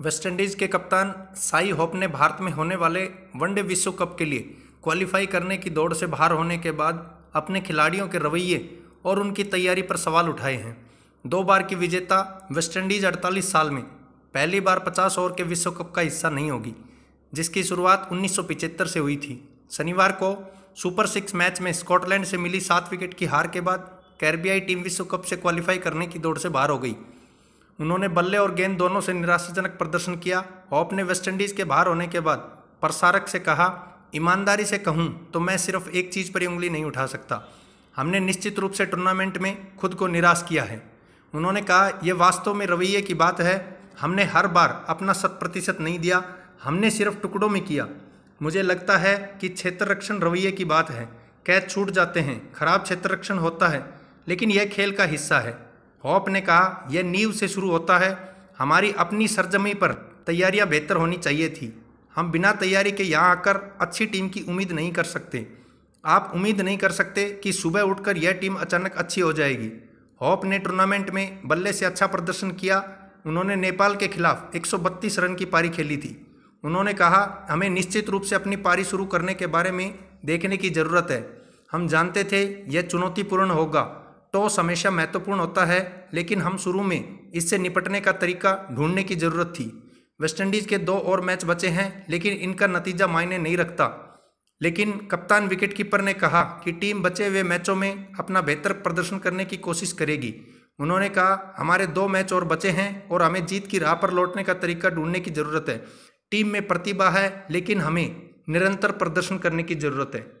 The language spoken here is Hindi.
वेस्टइंडीज के कप्तान साई होप ने भारत में होने वाले वनडे विश्व कप के लिए क्वालिफाई करने की दौड़ से बाहर होने के बाद अपने खिलाड़ियों के रवैये और उनकी तैयारी पर सवाल उठाए हैं। दो बार की विजेता वेस्टइंडीज 48 साल में पहली बार 50 ओवर के विश्व कप का हिस्सा नहीं होगी, जिसकी शुरुआत 1975 से हुई थी। शनिवार को सुपर सिक्स मैच में स्कॉटलैंड से मिली सात विकेट की हार के बाद कैरबियाई टीम विश्व कप से क्वालिफाई करने की दौड़ से बाहर हो गई। उन्होंने बल्ले और गेंद दोनों से निराशाजनक प्रदर्शन किया। हॉप ने वेस्टइंडीज़ के बाहर होने के बाद प्रसारक से कहा, ईमानदारी से कहूँ तो मैं सिर्फ़ एक चीज़ पर उंगली नहीं उठा सकता। हमने निश्चित रूप से टूर्नामेंट में खुद को निराश किया है। उन्होंने कहा यह वास्तव में रवैये की बात है। हमने हर बार अपना शत प्रतिशत नहीं दिया। हमने सिर्फ़ टुकड़ों में किया। मुझे लगता है कि क्षेत्र रक्षण रवैये की बात है। कैच छूट जाते हैं, खराब क्षेत्र रक्षण होता है, लेकिन यह खेल का हिस्सा है। हॉप ने कहा, यह नींव से शुरू होता है। हमारी अपनी सरजमी पर तैयारियाँ बेहतर होनी चाहिए थी। हम बिना तैयारी के यहाँ आकर अच्छी टीम की उम्मीद नहीं कर सकते। आप उम्मीद नहीं कर सकते कि सुबह उठकर यह टीम अचानक अच्छी हो जाएगी। हॉप ने टूर्नामेंट में बल्ले से अच्छा प्रदर्शन किया। उन्होंने नेपाल के खिलाफ 132 रन की पारी खेली थी। उन्होंने कहा, हमें निश्चित रूप से अपनी पारी शुरू करने के बारे में देखने की ज़रूरत है। हम जानते थे यह चुनौतीपूर्ण होगा। टॉस हमेशा महत्वपूर्ण होता है, लेकिन हम शुरू में इससे निपटने का तरीका ढूँढने की ज़रूरत थी। वेस्टइंडीज़ के दो और मैच बचे हैं, लेकिन इनका नतीजा मायने नहीं रखता। लेकिन कप्तान विकेट कीपर ने कहा कि टीम बचे हुए मैचों में अपना बेहतर प्रदर्शन करने की कोशिश करेगी। उन्होंने कहा, हमारे दो मैच और बचे हैं और हमें जीत की राह पर लौटने का तरीका ढूँढने की ज़रूरत है। टीम में प्रतिभा है, लेकिन हमें निरंतर प्रदर्शन करने की ज़रूरत है।